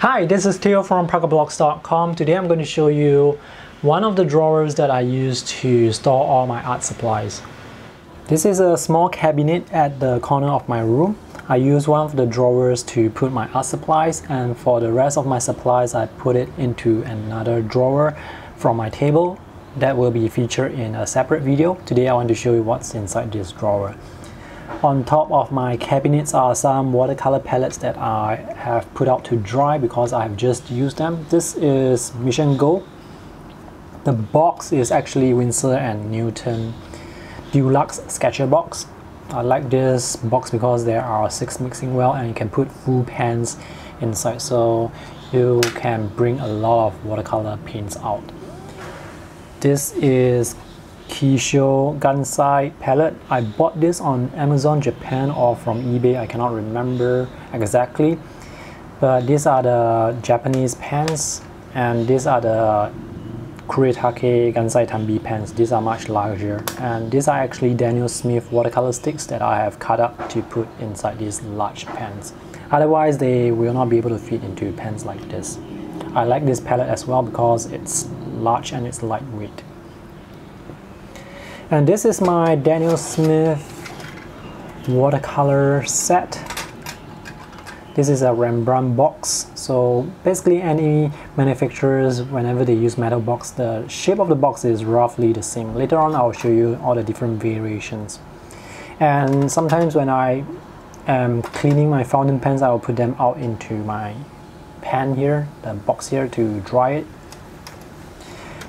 Hi, this is Teoh from ParkaBlogs.com. Today I'm going to show you one of the drawers that I use to store all my art supplies. This is a small cabinet at the corner of my room. I use one of the drawers to put my art supplies and for the rest of my supplies I put it into another drawer from my table that will be featured in a separate video. Today I want to show you what's inside this drawer. On top of my cabinets are some watercolor palettes that I have put out to dry because I have just used them. This is Mission Gold. The box is actually Winsor and Newton Deluxe Sketcher box. I like this box because there are six mixing well and you can put full pans inside so you can bring a lot of watercolor paints out. This is Kisho Gansai palette. I bought this on Amazon Japan or from eBay, I cannot remember exactly. But these are the Japanese pens and these are the Kuretake Gansai Tambi pens. These are much larger and these are actually Daniel Smith watercolor sticks that I have cut up to put inside these large pens. Otherwise they will not be able to fit into pens like this. I like this palette as well because it's large and it's lightweight. And this is my Daniel Smith watercolor set. This is a Rembrandt box. So basically any manufacturers, whenever they use metal box, the shape of the box is roughly the same. Later on, I'll show you all the different variations. And sometimes when I am cleaning my fountain pens, I will put them out into my pan here, the box here to dry it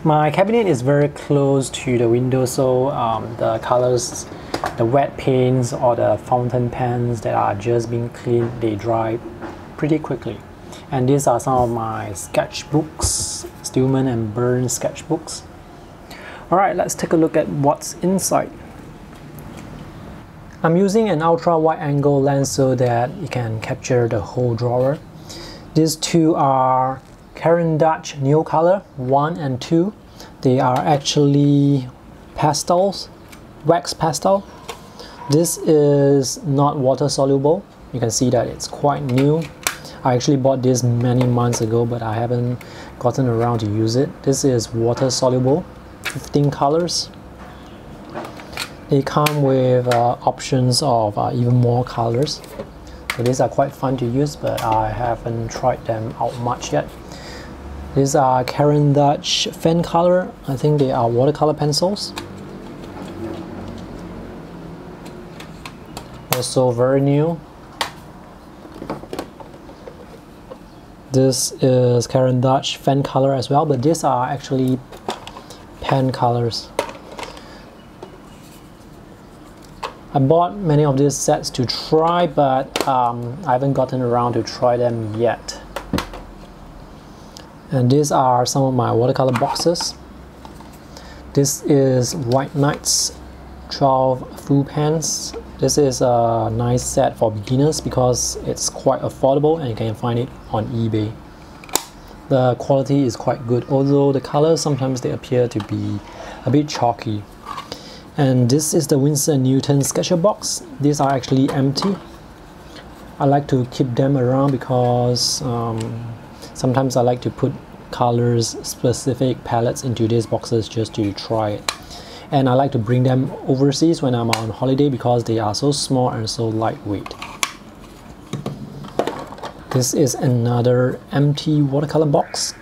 my cabinet is very close to the window so um, the colors, the wet paints or the fountain pens that are just being cleaned, they dry pretty quickly. And these are some of my sketchbooks, Stillman and Birns sketchbooks. Alright, let's take a look at what's inside. I'm using an ultra wide angle lens so that it can capture the whole drawer. These two are Caran d'Ache Neocolor 1 and 2. They are actually pastels, wax pastel. This is not water soluble. You can see that it's quite new. I actually bought this many months ago, but I haven't gotten around to use it. This is water soluble, 15 colors. They come with uh, options of uh, even more colors. So these are quite fun to use, but I haven't tried them out much yet. These are Caran d'Ache Fancolor. I think they are watercolor pencils. Also very new. This is Caran d'Ache Fancolor as well, but these are actually pen colors. I bought many of these sets to try, but um, I haven't gotten around to try them yet and these are some of my watercolor boxes. This is White Nights 12 full pens. This is a nice set for beginners because it's quite affordable and you can find it on eBay. The quality is quite good although the colors sometimes they appear to be a bit chalky. And this is the Winsor Newton sketcher box. These are actually empty. I like to keep them around because um, Sometimes I like to put colors specific palettes into these boxes just to try it. And I like to bring them overseas when I'm on holiday because they are so small and so lightweight. This is another empty watercolor box.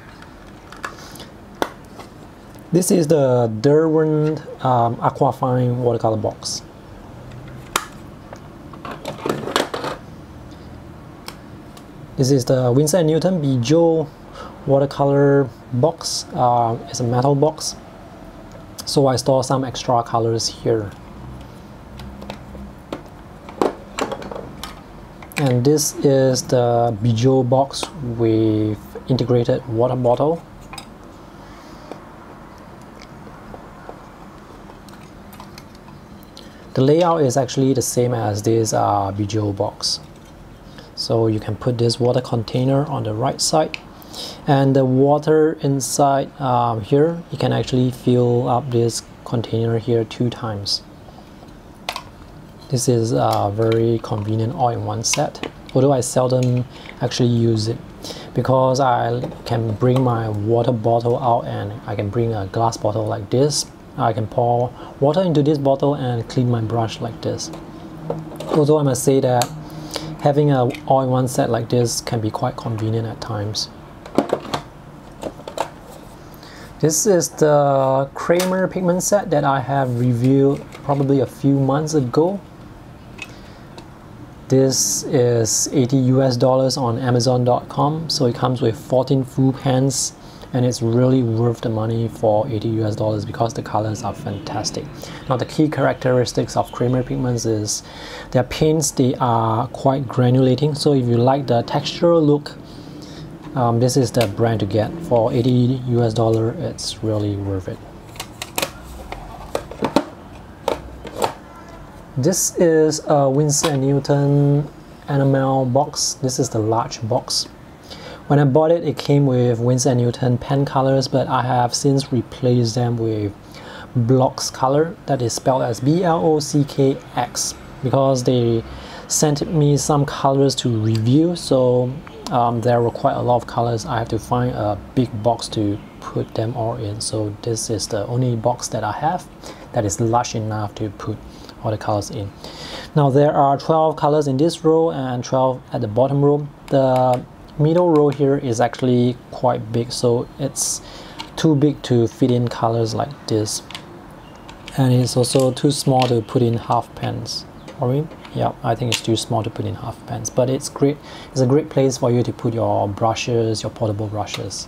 This is the Derwent um, Aquafine watercolor box. This is the Winsor & Newton Bijou watercolor box. Uh, it's a metal box. So I store some extra colors here. And this is the Bijou box with integrated water bottle. The layout is actually the same as this uh, Bijou box so you can put this water container on the right side. And the water inside um, here you can actually fill up this container here two times. This is a very convenient all-in-one set although I seldom actually use it because I can bring my water bottle out and I can bring a glass bottle like this. I can pour water into this bottle and clean my brush like this. Although I must say that having a all-in-one set like this can be quite convenient at times this is the Kremer pigment set that I have reviewed probably a few months ago this is 80 US dollars on Amazon.com. So it comes with 14 full pans and it's really worth the money for 80 US dollars because the colors are fantastic. Now the key characteristics of Kremer pigments is their paints, they are quite granulating. So if you like the textural look, um, this is the brand to get. For 80 US dollar, it's really worth it. This is a Winsor & Newton enamel box. This is the large box. When I bought it, it came with Winsor & Newton pen colors, but I have since replaced them with Blockx color, that is spelled as B-L-O-C-K-X, because they sent me some colors to review, so um, there were quite a lot of colors. I have to find a big box to put them all in, so this is the only box that I have that is large enough to put all the colors in. Now there are 12 colors in this row and 12 at the bottom row. The middle row here is actually quite big so it's too big to fit in colors like this. And it's also too small to put in half pans or yeah I think it's too small to put in half pans but it's great it's a great place for you to put your brushes your portable brushes.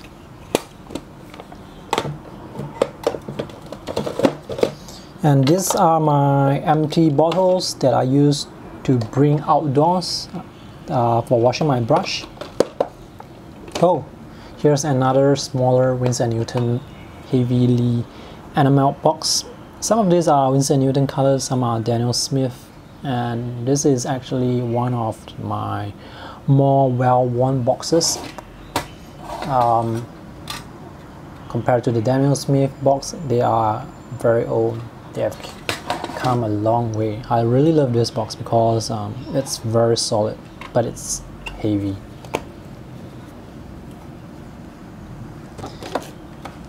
And these are my empty bottles that I use to bring outdoors uh, for washing my brush oh here's another smaller Winsor & Newton heavily enamel box some of these are Winsor & Newton colors some are Daniel Smith and this is actually one of my more well-worn boxes um, compared to the Daniel Smith box they are very old they have come a long way. I really love this box because um, it's very solid, but it's heavy.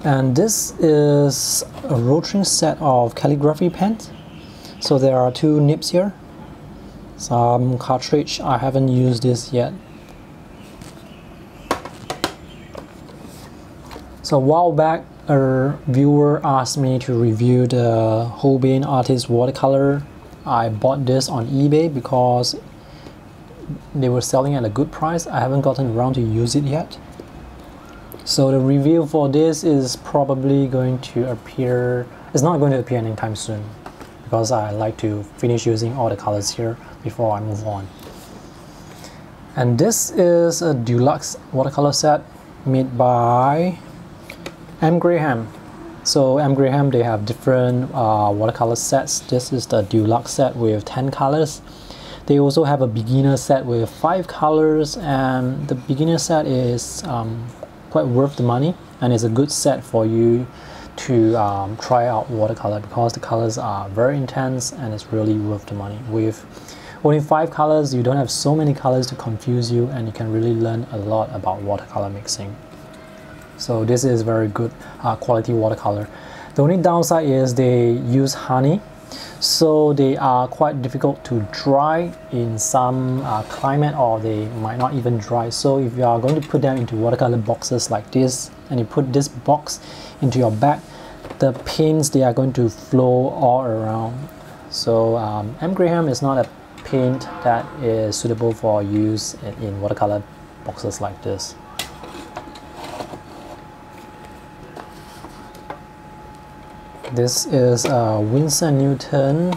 And this is a rotring set of calligraphy pens. So there are two nibs here. Some cartridge, I haven't used this yet. So a while back, a viewer asked me to review the Holbein Artist watercolor. I bought this on eBay because they were selling at a good price. I haven't gotten around to use it yet. So the review for this is probably going to appear, it's not going to appear anytime soon because I like to finish using all the colors here before I move on. And this is a deluxe watercolor set made by M. Graham. So M. Graham, they have different uh, watercolor sets. This is the deluxe set with 10 colors. They also have a beginner set with 5 colors and the beginner set is um, quite worth the money and it's a good set for you to um, try out watercolor because the colors are very intense and it's really worth the money. With only 5 colors, you don't have so many colors to confuse you and you can really learn a lot about watercolor mixing. So this is very good uh, quality watercolor. The only downside is they use honey so they are quite difficult to dry in some uh, climate or they might not even dry. So if you are going to put them into watercolor boxes like this and you put this box into your bag the paints they are going to flow all around. So um, M. Graham is not a paint that is suitable for use in, in watercolor boxes like this This is uh, a Winsor Newton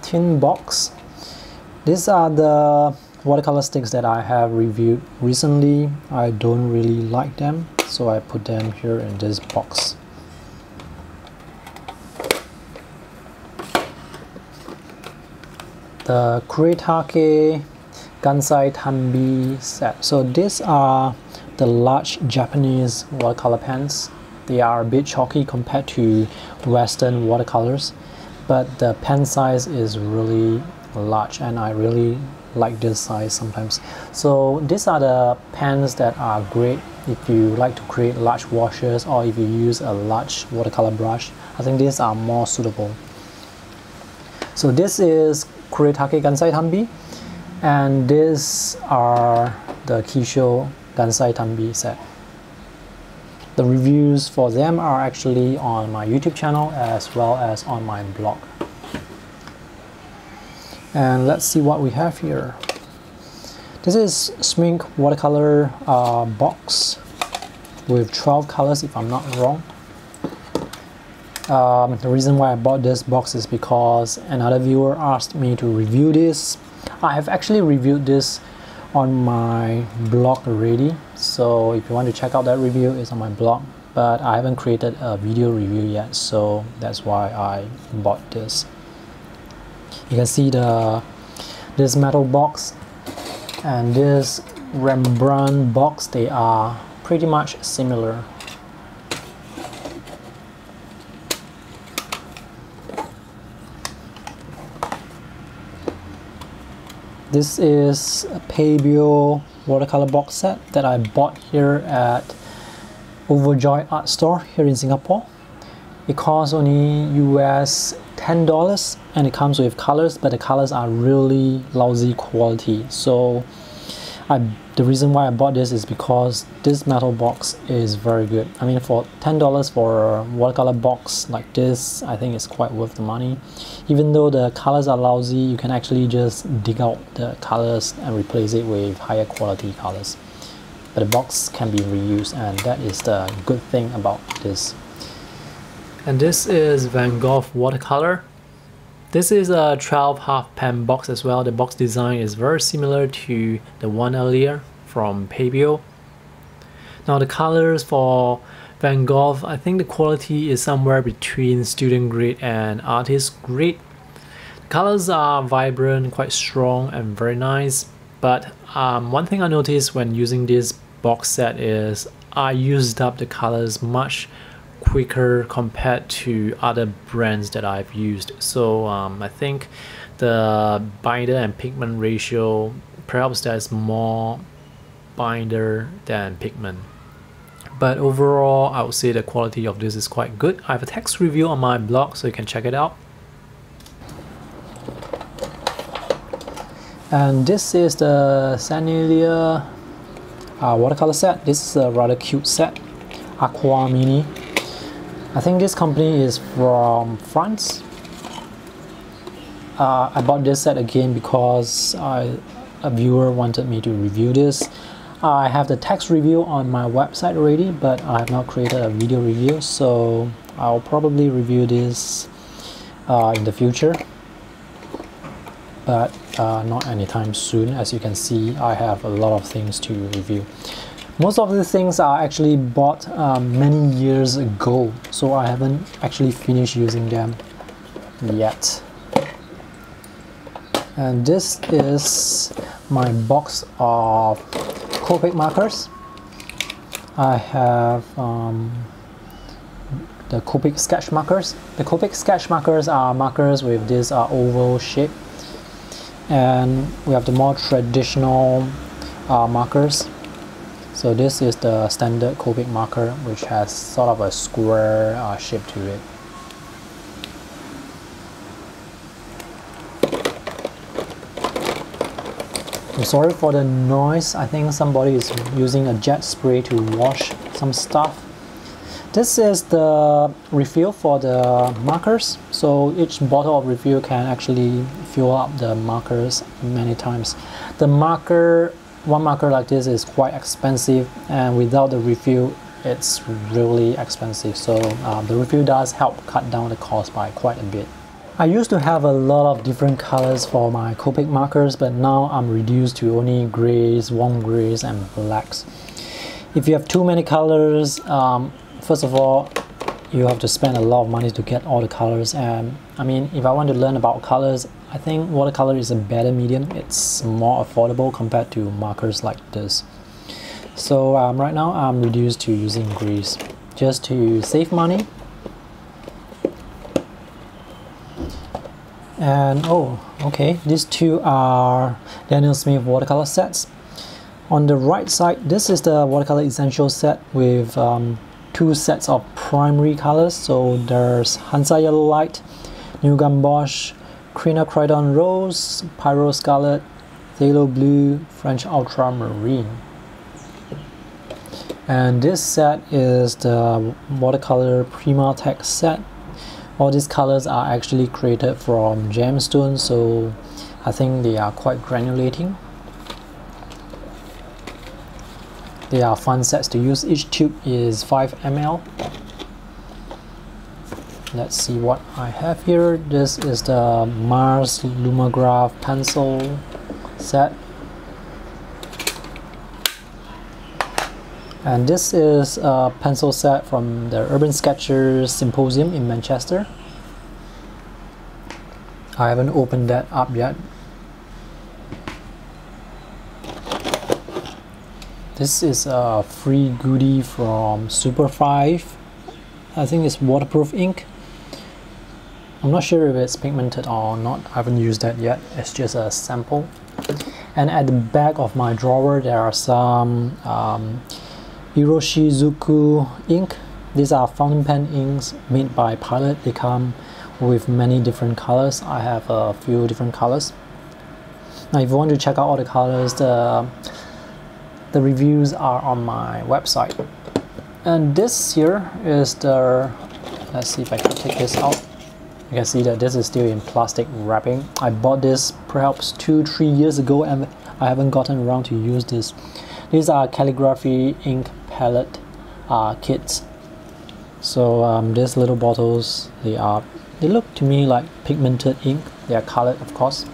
tin box. These are the watercolor sticks that I have reviewed recently. I don't really like them, so I put them here in this box. The Kuretake Gansai Tambi set. So these are the large Japanese watercolor pens they are a bit chalky compared to Western watercolors, but the pen size is really large and I really like this size sometimes. So these are the pens that are great if you like to create large washes or if you use a large watercolor brush. I think these are more suitable. So this is Kuretake Gansai Tambi and these are the Kisho Gansai Tambi set the reviews for them are actually on my YouTube channel as well as on my blog. And let's see what we have here. This is Schmincke watercolor uh, box with 12 colors if I'm not wrong. Um, the reason why I bought this box is because another viewer asked me to review this. I have actually reviewed this on my blog already. So if you want to check out that review it's on my blog. But I haven't created a video review yet so that's why I bought this. You can see the this metal box and this Rembrandt box they are pretty much similar this is a Pebeo watercolor box set that I bought here at Overjoy Art Store here in Singapore. It costs only US $10 and it comes with colors but the colors are really lousy quality. So I, the reason why I bought this is because this metal box is very good. I mean for $10 for a watercolor box like this, I think it's quite worth the money. Even though the colors are lousy, you can actually just dig out the colors and replace it with higher quality colors. But the box can be reused and that is the good thing about this and this is Van Gogh watercolor. This is a 12 half pen box as well. The box design is very similar to the one earlier from Pebeo. Now the colors for Van Gogh, I think the quality is somewhere between student grade and artist grade. The colors are vibrant, quite strong and very nice. But um, one thing I noticed when using this box set is I used up the colors much quicker compared to other brands that I've used. So um, I think the binder and pigment ratio, perhaps there's more binder than pigment. But overall, I would say the quality of this is quite good. I have a text review on my blog, so you can check it out. And this is the Sennelier uh, watercolor set. This is a rather cute set, Aqua Mini. I think this company is from France. Uh, I bought this set again because I, a viewer wanted me to review this. I have the text review on my website already, but I have not created a video review, so I'll probably review this uh, in the future, but uh, not anytime soon. As you can see, I have a lot of things to review. Most of the things are actually bought um, many years ago, so I haven't actually finished using them yet. And this is my box of Copic markers. I have um, the Copic sketch markers. The Copic sketch markers are markers with this uh, oval shape and we have the more traditional uh, markers so this is the standard Copic marker which has sort of a square uh, shape to it. I'm sorry for the noise, I think somebody is using a jet spray to wash some stuff. This is the refill for the markers, so each bottle of refill can actually fill up the markers many times. The marker one marker like this is quite expensive and without the refill it's really expensive so um, the refill does help cut down the cost by quite a bit. I used to have a lot of different colors for my Copic markers but now I'm reduced to only grays, warm grays and blacks. If you have too many colors, um, first of all you have to spend a lot of money to get all the colors. And I mean if I want to learn about colors I think watercolor is a better medium. It's more affordable compared to markers like this. So um, right now I'm reduced to using grease just to save money. And oh Okay, these two are Daniel Smith watercolor sets. On the right side, this is the watercolor essential set with um, two sets of primary colors. So there's Hansa Yellow Light, New Gamboge, Quinacridone Rose, Pyrrol Scarlet, Thalo Blue, French Ultramarine. And this set is the watercolor PrimaTek set. All these colors are actually created from gemstones, so I think they are quite granulating. They are fun sets to use. Each tube is 5 ml. Let's see what I have here. This is the Mars Lumograph pencil set. And this is a pencil set from the Urban Sketchers Symposium in Manchester. I haven't opened that up yet. This is a free goodie from Super 5. I think it's waterproof ink. I'm not sure if it's pigmented or not. I haven't used that yet. It's just a sample. And at the back of my drawer, there are some um, Iroshizuku ink. These are fountain pen inks made by Pilot. They come with many different colors. I have a few different colors. Now, if you want to check out all the colors, the, the reviews are on my website. And this here is the, let's see if I can take this out. You can see that this is still in plastic wrapping. I bought this perhaps two, three years ago and I haven't gotten around to use this. These are calligraphy ink palette uh, kits. So um, these little bottles, they are, they look to me like pigmented ink. They are colored, of course.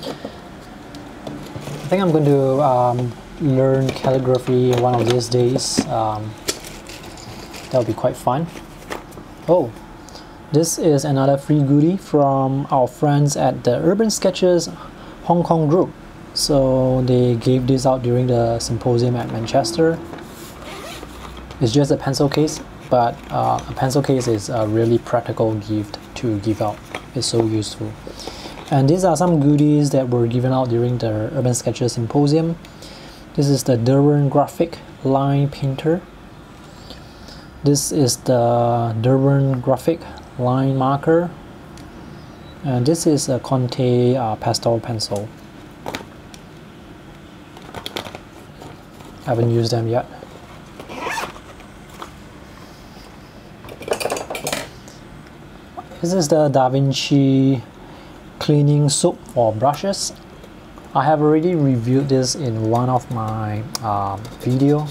I think I'm going to um, learn calligraphy one of these days. Um, that'll be quite fun. Oh, this is another free goodie from our friends at the Urban Sketchers Hong Kong group. So they gave this out during the symposium at Manchester. It's just a pencil case, but uh, a pencil case is a really practical gift to give out. It's so useful. And these are some goodies that were given out during the Urban Sketchers Symposium. This is the Derwent Graphik Line Painter. This is the Derwent Graphik line marker. And this is a Conte uh, pastel pencil. I haven't used them yet. This is the Da Vinci cleaning soap for brushes I have already reviewed this in one of my uh, video.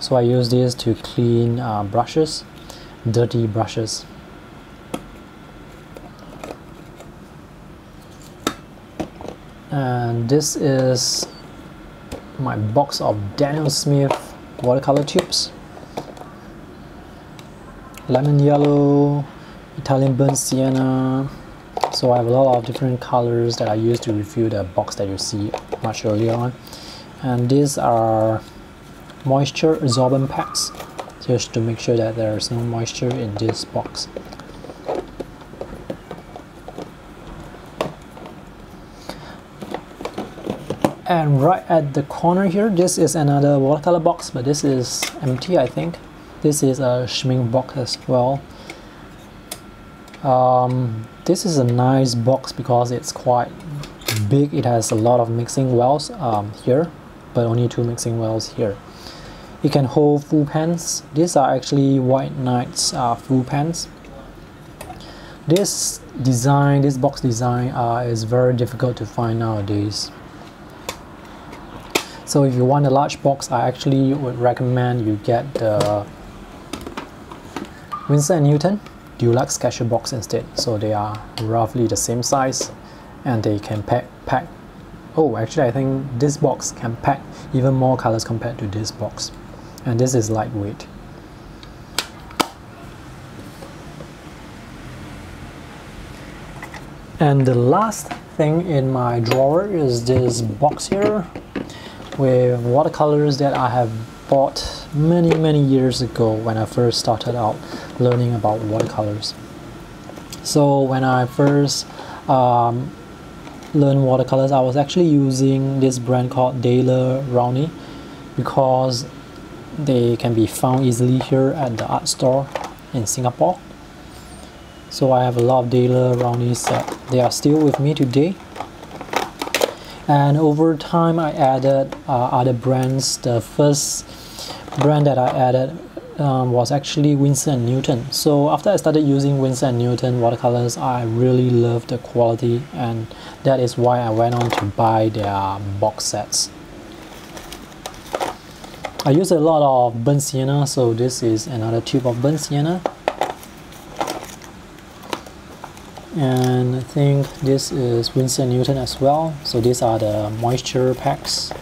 So I use this to clean uh, brushes dirty brushes. And this is my box of Daniel Smith watercolor tubes. Lemon yellow Italian burnt sienna so I have a lot of different colors that I use to refill the box that you see much earlier on. And these are moisture absorbent packs just to make sure that there is no moisture in this box. And right at the corner here this is another watercolor box but this is empty I think. This is a Schmincke box as well um, this is a nice box because it's quite big. It has a lot of mixing wells um, here but only two mixing wells here. It can hold full pens these are actually White Nights uh, full pens this design this box design uh, is very difficult to find nowadays. So if you want a large box, I actually would recommend you get the Winsor & Newton Deluxe Sketcher Box instead. So they are roughly the same size and they can pack, pack oh actually I think this box can pack even more colors compared to this box and this is lightweight. And the last thing in my drawer is this box here with watercolors that I have bought many many years ago when I first started out learning about watercolors. So when I first um, learn watercolors, I was actually using this brand called Daler Rowney because they can be found easily here at the art store in Singapore. So I have a lot of Daler Rowney set. They are still with me today. And over time I added uh, other brands. The first brand that I added um, was actually Winsor & Newton. So after I started using Winsor & Newton watercolors, I really loved the quality and that is why I went on to buy their box sets. I use a lot of burnt sienna, so this is another tube of burnt sienna. And I think this is Winsor Newton as well. So these are the moisture packs.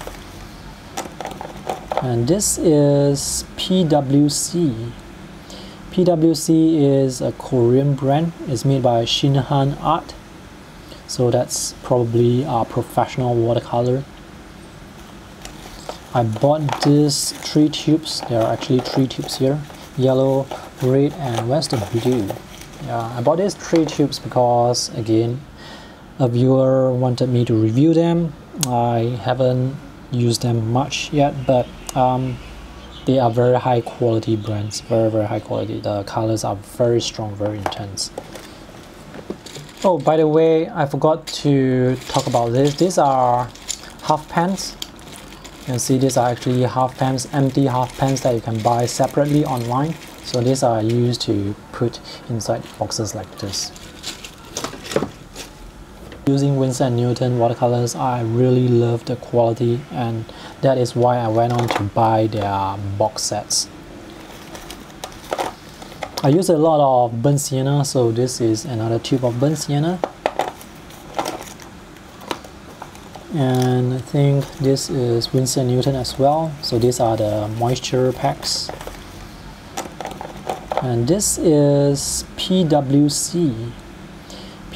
And this is PWC PWC is a Korean brand. It's made by Shinhan Art. So that's probably a professional watercolor. I bought these three tubes. There are actually three tubes here. Yellow red and where's the blue yeah I bought these three tubes because again a viewer wanted me to review them. I haven't used them much yet but um, they are very high quality brands very very high quality. The colors are very strong very intense. Oh by the way I forgot to talk about this. These are half pans. You can see these are actually half pans empty half pans that you can buy separately online. So these are used to put inside boxes like this Using Winsor & Newton watercolors, I really love the quality and that is why I went on to buy their box sets. I use a lot of burnt sienna, so this is another tube of burnt sienna. And I think this is Winsor & Newton as well, so these are the moisture packs. And this is PWC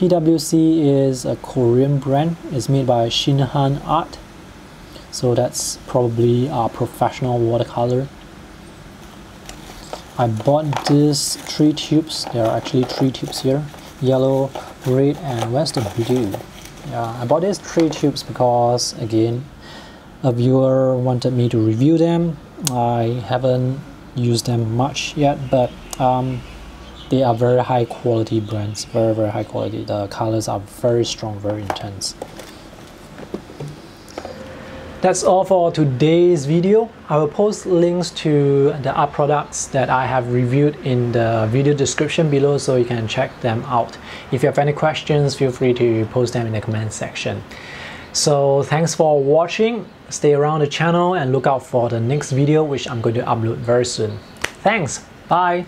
PWC is a Korean brand. It's made by Shinhan Art. So that's probably a professional watercolor. I bought these three tubes. There are actually three tubes here. Yellow, red, and where's the blue? Yeah, I bought these three tubes because again, a viewer wanted me to review them. I haven't used them much yet, but um, they are very high quality brands very very high quality the colors are very strong very intense that's all for today's video. I will post links to the art products that I have reviewed in the video description below so you can check them out. If you have any questions, feel free to post them in the comment section. So thanks for watching. Stay around the channel and look out for the next video which I'm going to upload very soon. Thanks. Bye.